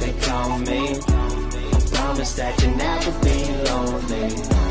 they call me. I promise that you'll never be lonely.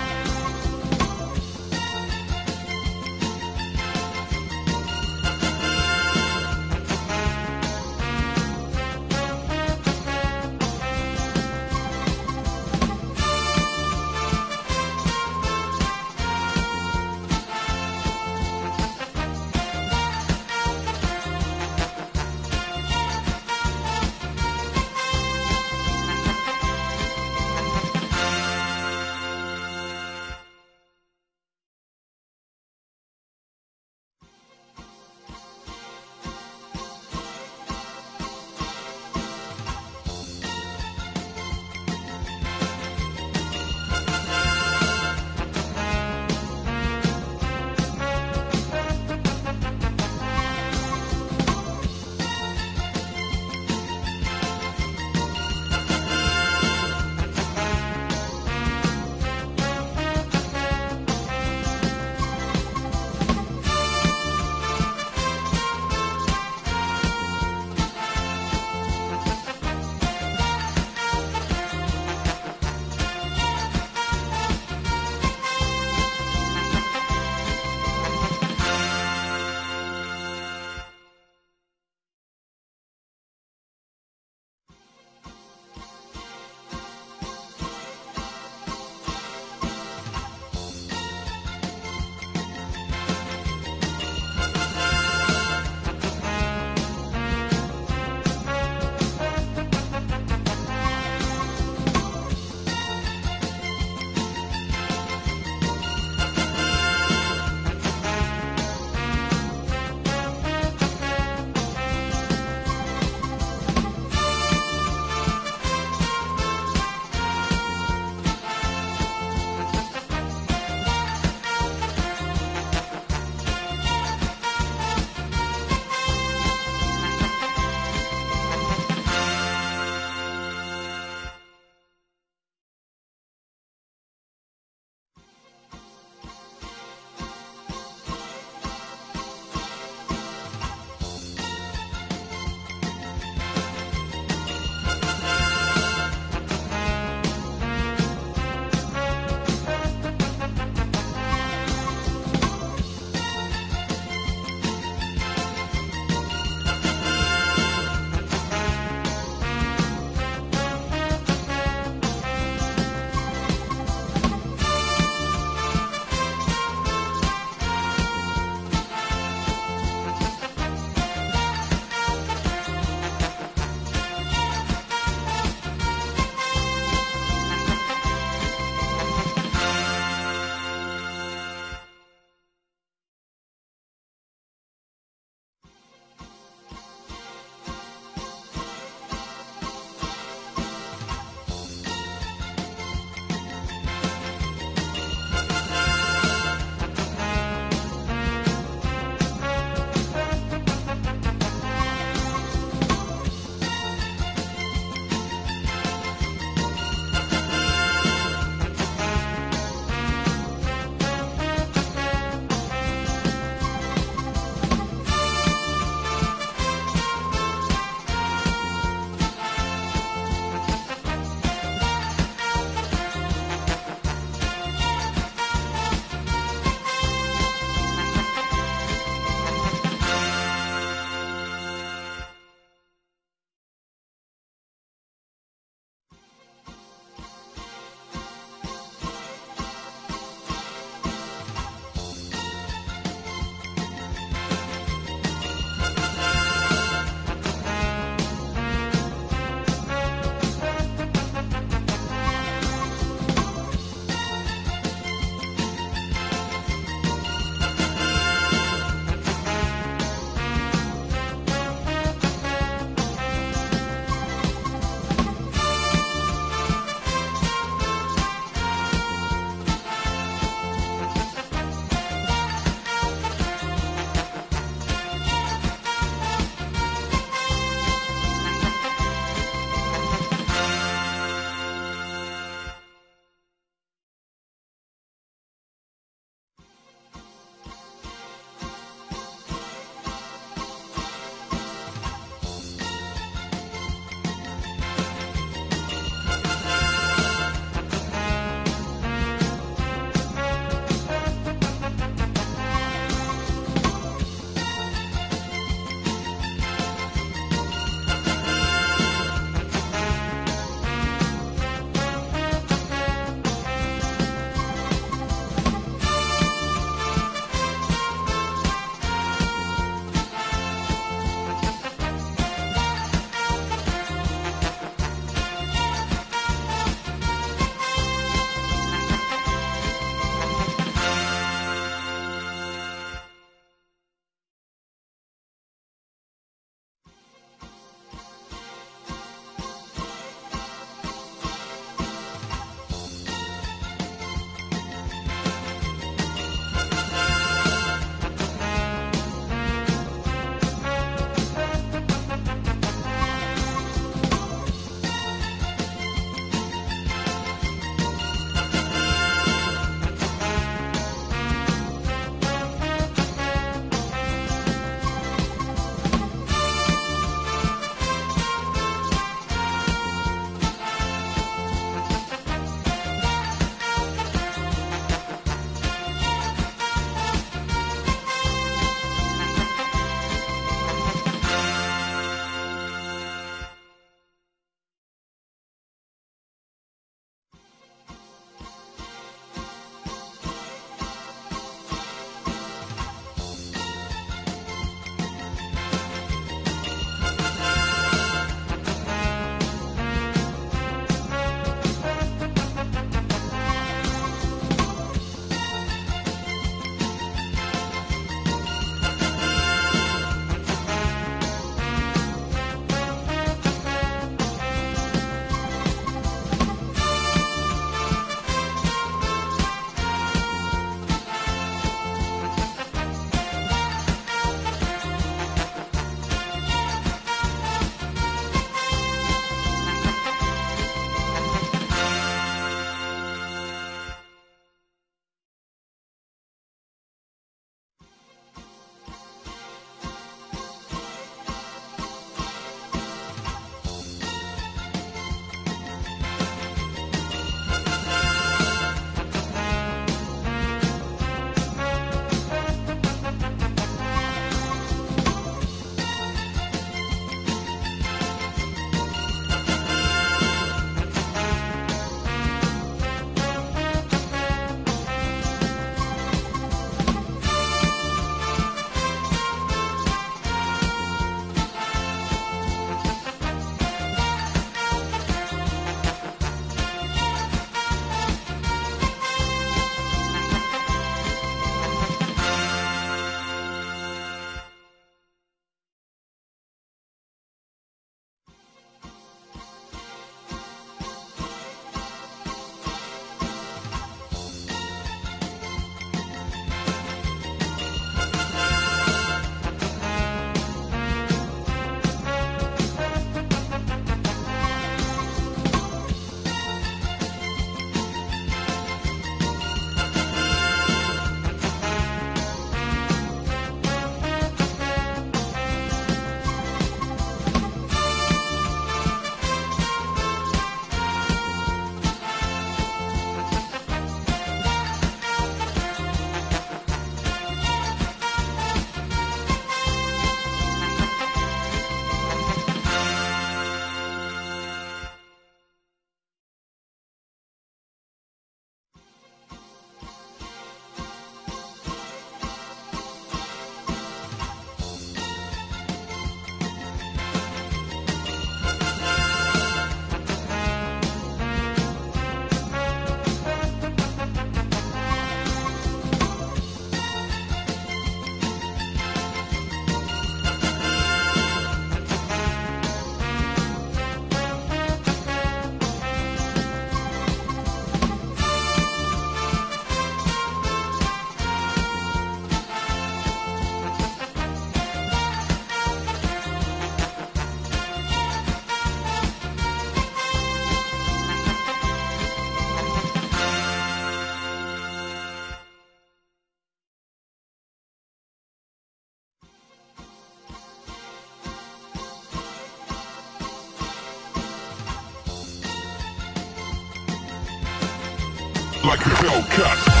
Like a Hellcat.